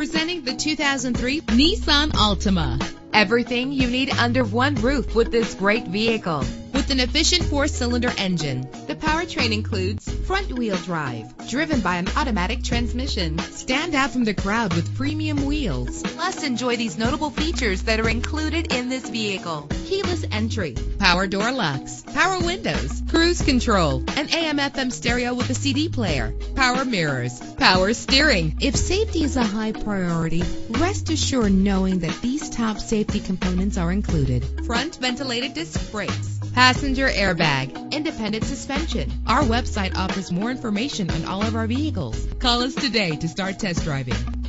Presenting the 2003 Nissan Altima. Everything you need under one roof with this great vehicle. With an efficient four-cylinder engine, the powertrain includes front-wheel drive, driven by an automatic transmission. Stand out from the crowd with premium wheels. Plus, enjoy these notable features that are included in this vehicle. Keyless entry, power door locks, power windows, cruise control, an AM/FM stereo with a CD player, power mirrors, power steering. If safety is a high priority, rest assured knowing that these top safety components are included. Front ventilated disc brakes, passenger airbag, independent suspension. Our website offers more information on all of our vehicles. Call us today to start test driving.